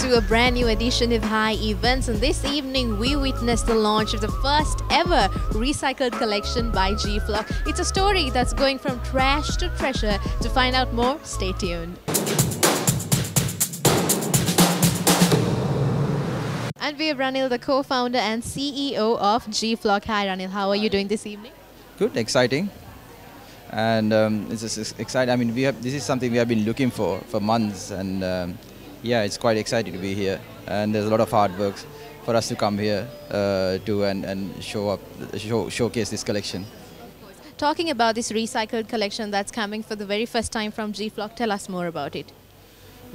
To a brand new edition of High Events. And this evening, we witnessed the launch of the first ever recycled collection by G Flock. It's a story that's going from trash to treasure. To find out more, stay tuned. And we have Ranil, the co founder and CEO of G Flock. Hi, Ranil. How are you doing this evening? Good, exciting. And um, it's just exciting. I mean, we have, this is something we have been looking for for months. And um, yeah, it's quite exciting to be here. And there's a lot of hard work for us to come here uh, to and, and show up, show, showcase this collection. Talking about this recycled collection that's coming for the very first time from G Flock, tell us more about it.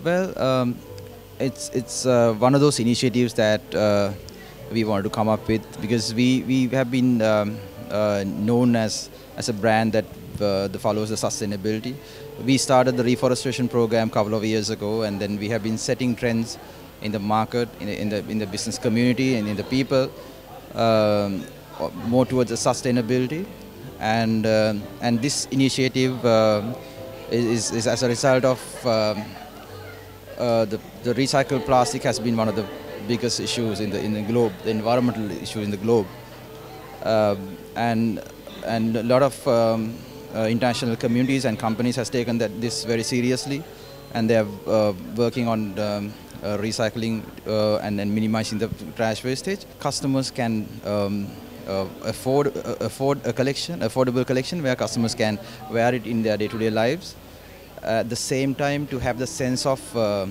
Well, um, it's it's uh, one of those initiatives that uh, we wanted to come up with because we we have been um, uh, known as as a brand that uh, follows the sustainability. We started the reforestation program a couple of years ago, and then we have been setting trends in the market, in the in the, in the business community, and in the people um, more towards the sustainability. And uh, and this initiative uh, is, is as a result of um, uh, the, the recycled plastic has been one of the biggest issues in the in the globe, the environmental issue in the globe, um, and and a lot of um, uh, international communities and companies has taken that this very seriously, and they are uh, working on um, uh, recycling uh, and, and minimizing the trash wastage. Customers can. Um, uh, afford uh, afford a collection, affordable collection where customers can wear it in their day-to-day -day lives at the same time to have the sense of uh,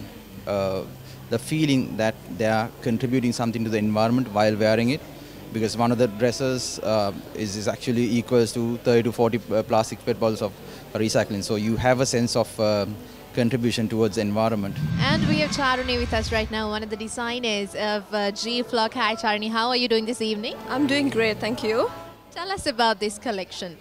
uh, the feeling that they are contributing something to the environment while wearing it because one of the dresses uh, is, is actually equals to 30 to 40 uh, plastic PET bottles of recycling. So you have a sense of uh, contribution towards the environment. And we have Charuni with us right now, one of the designers of uh, G Flock. Hi Charuni, how are you doing this evening? I'm doing great, thank you. Tell us about this collection.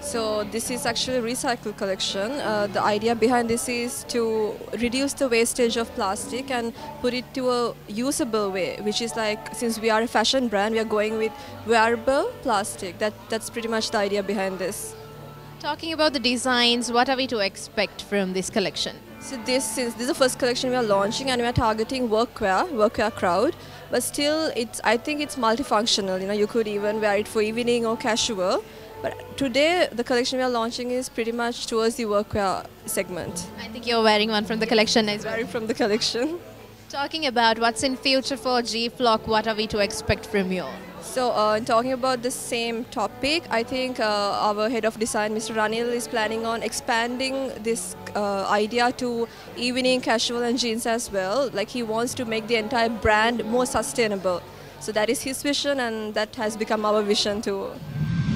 So this is actually a recycled collection. Uh, the idea behind this is to reduce the wastage of plastic and put it to a usable way, which is like since we are a fashion brand, we are going with wearable plastic. That that's pretty much the idea behind this. Talking about the designs, what are we to expect from this collection? So this since this is the first collection we are launching and we are targeting workwear, workwear crowd, but still it's I think it's multifunctional. You know, you could even wear it for evening or casual. But today the collection we are launching is pretty much towards the workwear segment. I think you're wearing one from the collection as well. Wearing from the collection. Talking about what's in future for G Flock, what are we to expect from you? So, uh, talking about the same topic, I think uh, our head of design, Mr. Ranil, is planning on expanding this uh, idea to evening casual and jeans as well. Like he wants to make the entire brand more sustainable. So that is his vision, and that has become our vision too.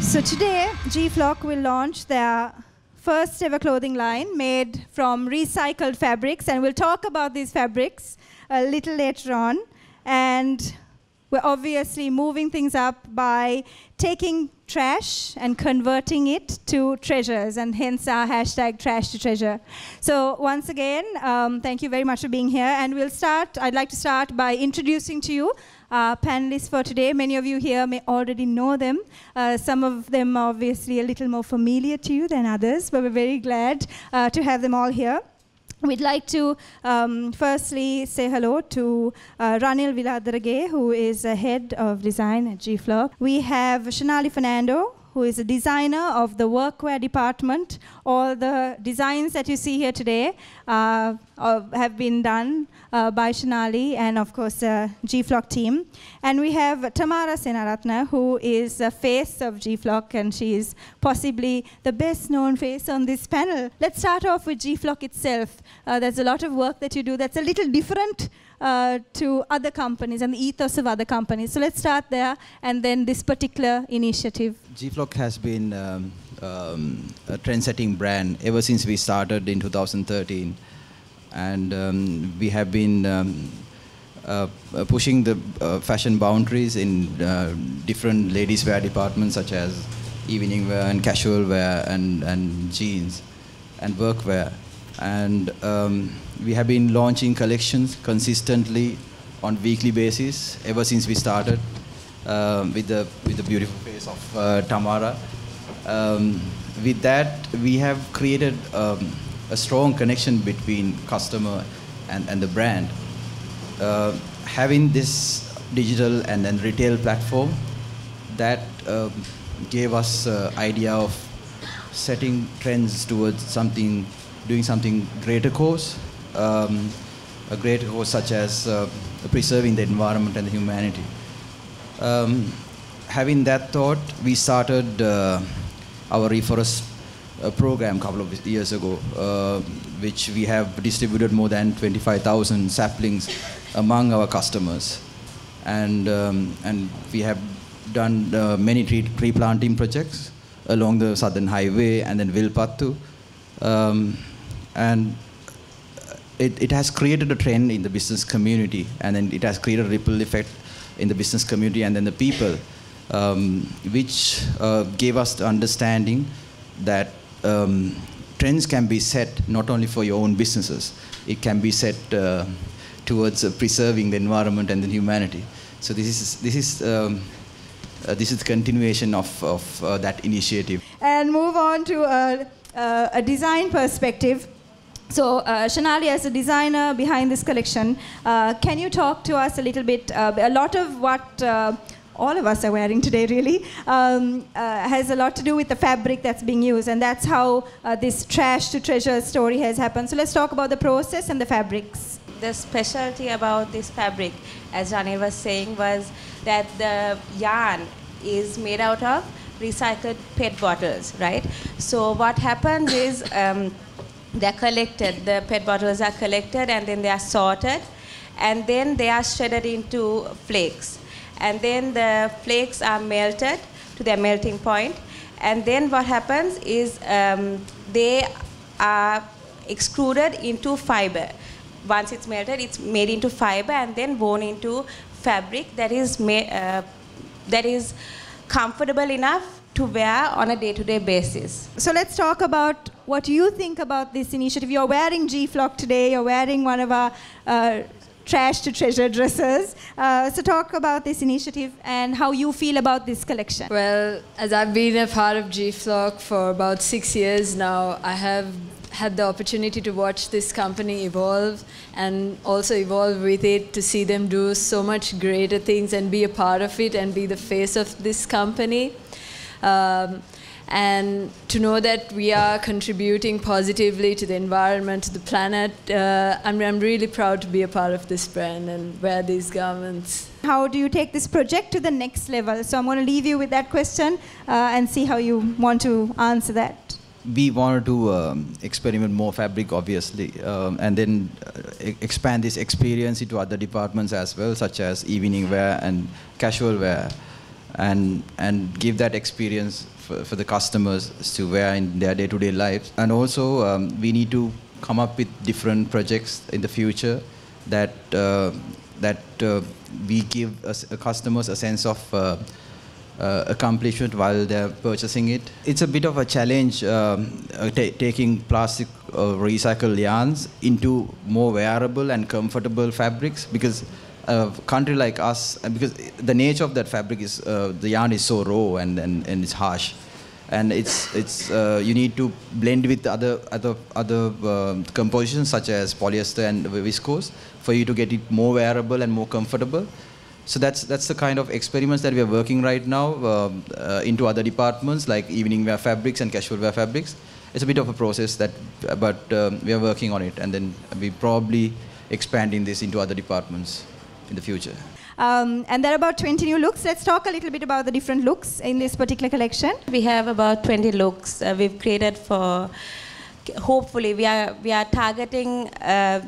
So today, G Flock will launch their first ever clothing line made from recycled fabrics, and we'll talk about these fabrics a little later on. And we're obviously moving things up by taking trash and converting it to treasures, and hence our hashtag trash to treasure. So once again, um, thank you very much for being here. And we'll start, I'd like to start by introducing to you our panelists for today. Many of you here may already know them. Uh, some of them are obviously a little more familiar to you than others, but we're very glad uh, to have them all here. We'd like to um, firstly say hello to uh, Ranil Viladarage, who is a head of design at GFlock. We have Shanali Fernando, who is a designer of the workwear department. All the designs that you see here today uh, have been done uh, by Shanali and, of course, the GFlock team. And we have Tamara Senaratna, who is a face of GFlock, and she is possibly the best known face on this panel. Let's start off with GFlock itself. Uh, there's a lot of work that you do that's a little different uh, to other companies and the ethos of other companies. So let's start there and then this particular initiative. GFlock has been um, um, a trend-setting brand ever since we started in 2013 and um, we have been um, uh, uh, pushing the uh, fashion boundaries in uh, different ladies wear departments such as evening wear and casual wear and, and jeans and work wear and um, we have been launching collections consistently on weekly basis ever since we started uh, with the with the beautiful face of uh, Tamara. Um, with that, we have created um, a strong connection between customer and, and the brand. uh, having this digital and then retail platform that um, gave us uh, idea of setting trends towards something, doing something greater cause, um, a greater cause such as uh, preserving the environment and the humanity. Um, having that thought, we started uh, our reforest uh, program a couple of years ago, uh, which we have distributed more than 25,000 saplings among our customers. And, um, and we have done uh, many tree, tree planting projects along the southern highway and then Wilpattu. Um, and it, it has created a trend in the business community and then it has created a ripple effect in the business community and then the people, um, which uh, gave us the understanding that um, trends can be set not only for your own businesses, it can be set uh, towards uh, preserving the environment and the humanity. So this is, this is, um, uh, this is the continuation of, of uh, that initiative. And move on to a, a design perspective. So, uh, Shanali, as a designer behind this collection, uh, can you talk to us a little bit? Uh, a lot of what uh, all of us are wearing today, really, um, uh, has a lot to do with the fabric that's being used, and that's how uh, this trash to treasure story has happened. So, let's talk about the process and the fabrics. The specialty about this fabric, as Ranil was saying, was that the yarn is made out of recycled PET bottles, right? So, what happens is um, they're collected, the PET bottles are collected and then they are sorted and then they are shredded into flakes. And then the flakes are melted to their melting point. And then what happens is um, they are extruded into fiber. Once it's melted, it's made into fiber and then woven into fabric that is, uh, that is comfortable enough to wear on a day-to-day basis. So let's talk about what do you think about this initiative. You're wearing G Flock today. You're wearing one of our uh, trash to treasure dresses. Uh, so talk about this initiative and how you feel about this collection. Well, as I've been a part of G Flock for about six years now, I have had the opportunity to watch this company evolve and also evolve with it to see them do so much greater things and be a part of it and be the face of this company. Um, and to know that we are contributing positively to the environment, to the planet, uh, I'm, I'm really proud to be a part of this brand and wear these garments. How do you take this project to the next level? So I'm going to leave you with that question uh, and see how you want to answer that. we wanted to um, experiment more fabric, obviously, um, and then uh, e- expand this experience into other departments as well, such as evening wear and casual wear, and and give that experience for, for the customers to wear in their day-to-day lives. And also, um, we need to come up with different projects in the future that uh, that uh, we give us, uh, customers a sense of. Uh, uh, accomplishment while they're purchasing it. It's a bit of a challenge um, uh, taking plastic or recycled yarns into more wearable and comfortable fabrics because a country like us, uh, because the nature of that fabric is uh, the yarn is so raw and, and, and it's harsh. And it's it's uh, you need to blend with other other other um compositions such as polyester and viscose for you to get it more wearable and more comfortable. So that's that's the kind of experiments that we are working right now um, uh, into other departments like evening wear fabrics and casual wear fabrics. It's a bit of a process that, but um, we are working on it, and then we probably expanding this into other departments in the future. Um, and there are about 20 new looks. Let's talk a little bit about the different looks in this particular collection. We have about 20 looks uh, we've created for. Hopefully, we are we are targeting uh,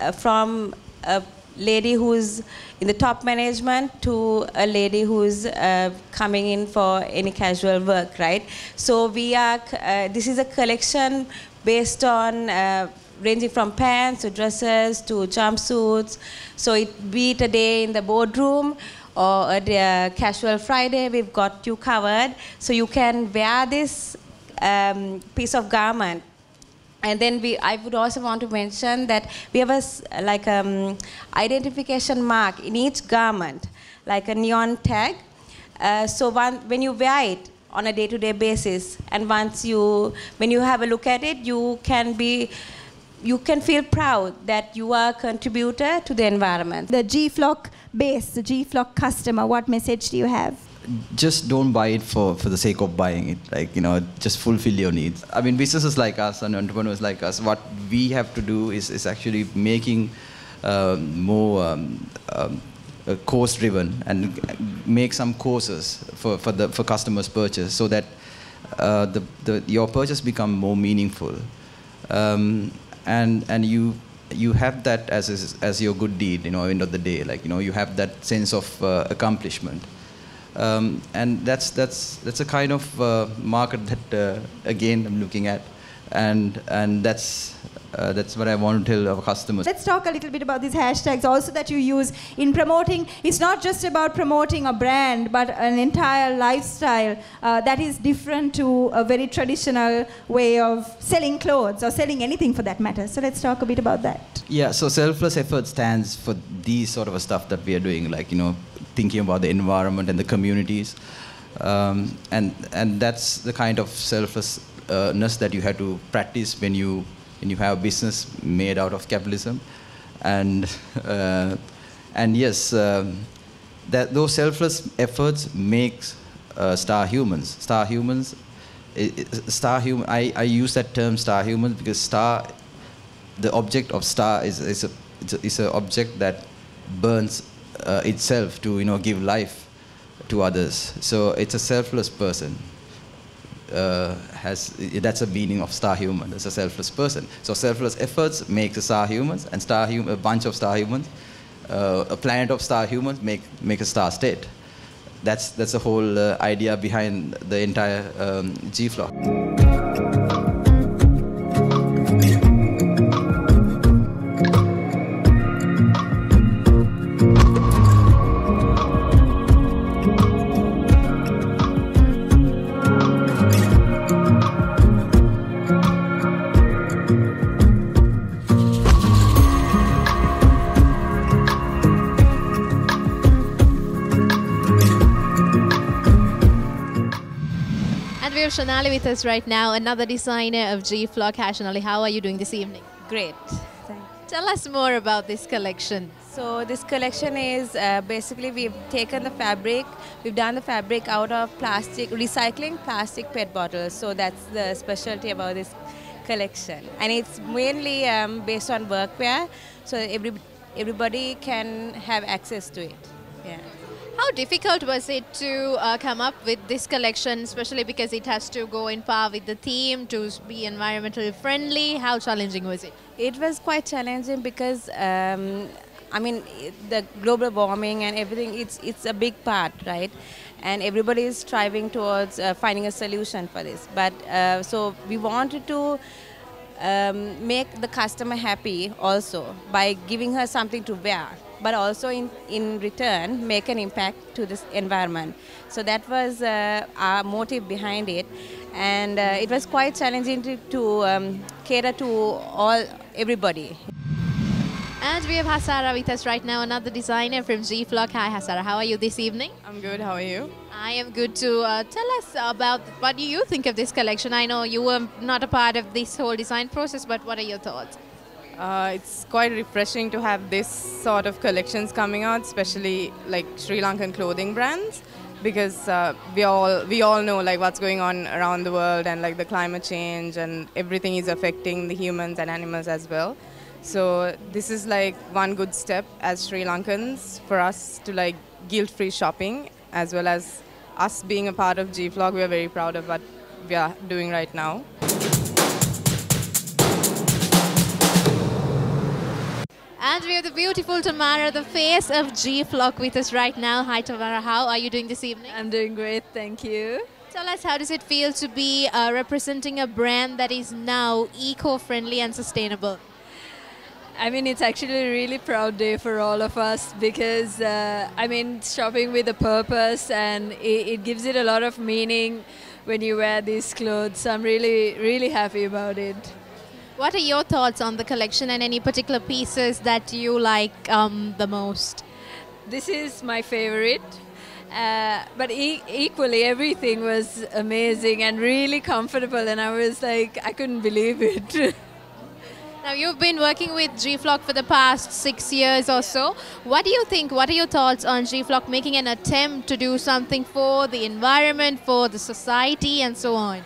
uh, from a lady who's in the top management to a lady who's uh, coming in for any casual work, right? So we are. Uh, this is a collection based on. Ranging from pants to dresses to jumpsuits. So it be it a day in the boardroom or a day, uh, casual Friday, we've got you covered. So you can wear this um, piece of garment. And then we, I would also want to mention that we have a like um, identification mark in each garment, like a neon tag. Uh, so one, when you wear it on a day-to-day basis, and once you, when you have a look at it, you can be you can feel proud that you are a contributor to the environment. The G Flock base, the G Flock customer, what message do you have? just don't buy it for, for the sake of buying it. Like, you know, just fulfill your needs. I mean, businesses like us and entrepreneurs like us, what we have to do is, is actually making um, more um, um, uh, course driven and make some courses for, for, the, for customers' purchase so that uh, the, the, your purchase become more meaningful. Um, and, and you you have that as, as, your good deed, you know, end of the day. Like, you know, you have that sense of uh, accomplishment. Um, and that's that's that's a kind of uh, market that uh, again I'm looking at, and and that's uh, that's what I want to tell our customers. Let's talk a little bit about these hashtags also that you use in promoting. It's not just about promoting a brand, but an entire lifestyle uh, that is different to a very traditional way of selling clothes or selling anything for that matter. So let's talk a bit about that. Yeah, so selfless effort stands for these sort of stuff that we are doing, like you know, thinking about the environment and the communities. Um, and, and that's the kind of selflessness that you have to practice when you, when you have a business made out of capitalism. And, uh, and yes, um, that those selfless efforts makes uh, star humans. Star humans, star human. I, I use that term star humans because star, the object of star is, is a it's an object that burns uh, itself to you know give life to others. So it's a selfless person. Uh, has that's a meaning of star human. It's a selfless person. So selfless efforts make star humans, and star hum- a bunch of star humans, uh, a planet of star humans make make a star state. That's that's the whole uh, idea behind the entire um, G flock. With us right now, another designer of G Flock. Hi, Shanali, how are you doing this evening? Great. Tell us more about this collection. So this collection is uh, basically we've taken the fabric, we've done the fabric out of plastic, recycling plastic PET bottles. So that's the specialty about this collection, and it's mainly um, based on workwear, so every everybody can have access to it. Yeah. How difficult was it to uh, come up with this collection, especially because it has to go in par with the theme to be environmentally friendly? How challenging was it? It was quite challenging because, um, I mean, the global warming and everything, it's, it's a big part, right? And everybody is striving towards uh, finding a solution for this. But uh, so we wanted to um, make the customer happy also by giving her something to wear but also in, in return make an impact to this environment. So that was uh, our motive behind it, and uh, it was quite challenging to, to um, cater to all everybody. And we have Hasara with us right now, another designer from G Flock. Hi Hasara, how are you this evening? I'm good, how are you? I am good too. Uh, tell us about what do you think of this collection? I know you were not a part of this whole design process, but what are your thoughts? Uh, it's quite refreshing to have this sort of collections coming out, especially like Sri Lankan clothing brands, because uh, we all we all know like what's going on around the world and like the climate change and everything is affecting the humans and animals as well. So this is like one good step as Sri Lankans for us to like guilt-free shopping as well as us being a part of G Flock. We are very proud of what we are doing right now. And we have the beautiful Tamara, the face of G Flock, with us right now. Hi, Tamara. How are you doing this evening? I'm doing great, thank you. Tell us, how does it feel to be uh, representing a brand that is now eco-friendly and sustainable? I mean, it's actually a really proud day for all of us because, uh, I mean, shopping with a purpose and it, it gives it a lot of meaning when you wear these clothes. So I'm really, really happy about it. What are your thoughts on the collection and any particular pieces that you like um, the most? This is my favorite. Uh, but e- equally, everything was amazing and really comfortable, and I was like, I couldn't believe it. Now, you've been working with G Flock for the past six years or so. What do you think? What are your thoughts on G Flock making an attempt to do something for the environment, for the society, and so on?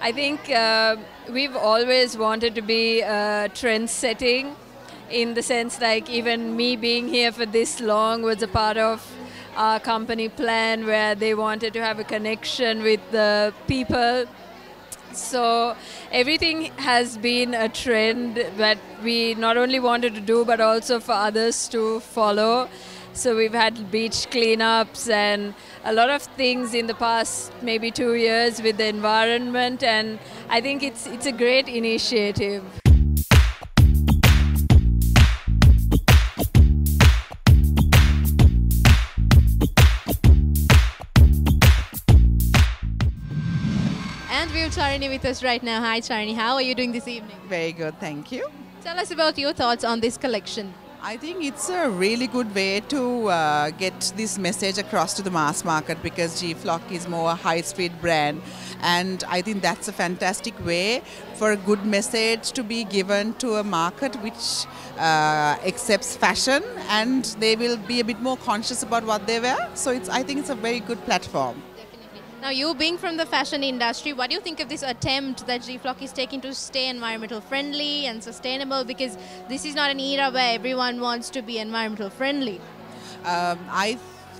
I think uh, we've always wanted to be uh, trend setting in the sense like even me being here for this long was a part of our company plan where they wanted to have a connection with the people. So everything has been a trend that we not only wanted to do but also for others to follow so we've had beach cleanups and a lot of things in the past maybe two years with the environment and i think it's it's a great initiative And we have Charini with us right now. Hi, Charini. How are you doing this evening? Very good, thank you. Tell us about your thoughts on this collection. I think it's a really good way to uh, get this message across to the mass market because G Flock is more a high-speed brand, and I think that's a fantastic way for a good message to be given to a market which uh, accepts fashion and they will be a bit more conscious about what they wear. So it's I think it's a very good platform. Now, you being from the fashion industry, what do you think of this attempt that G Flock is taking to stay environmental friendly and sustainable? Because this is not an era where everyone wants to be environmental friendly. Um, I,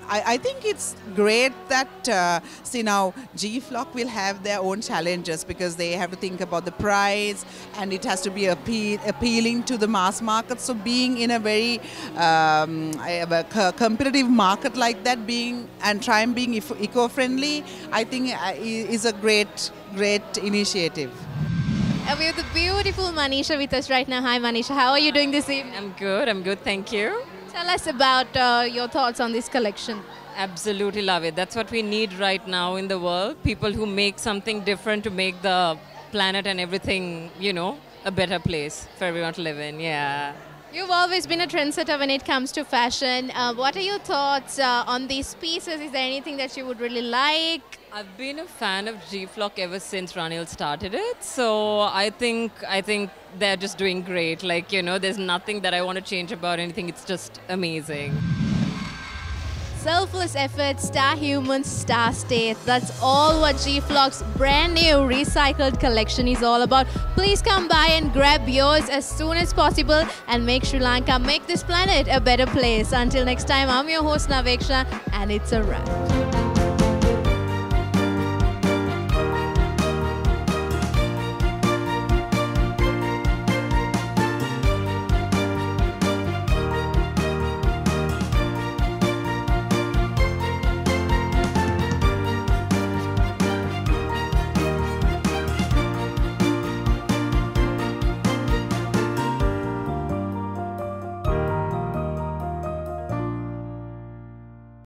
I I think it's great that uh, see now G Flock will have their own challenges because they have to think about the price and it has to be appeal, appealing to the mass market. So being in a very um, a competitive market like that, being and try and being eco- eco-friendly, I think uh, is a great great initiative. And we have the beautiful Manisha with us right now. Hi, Manisha. How are you doing this evening? I'm good. I'm good. Thank you. Tell us about uh, your thoughts on this collection. Absolutely love it. That's what we need right now in the world. People who make something different to make the planet and everything, you know, a better place for everyone to live in. Yeah. You've always been a trendsetter when it comes to fashion. Uh, what are your thoughts uh, on these pieces? Is there anything that you would really like? I've been a fan of G Flock ever since Ranil started it. So I think I think they're just doing great. Like, you know, there's nothing that I want to change about anything. It's just amazing. Selfless effort, star humans, star state. That's all what G Flock's brand new recycled collection is all about. Please come by and grab yours as soon as possible and make Sri Lanka, make this planet a better place. Until next time, I'm your host Naveksha, and it's a wrap.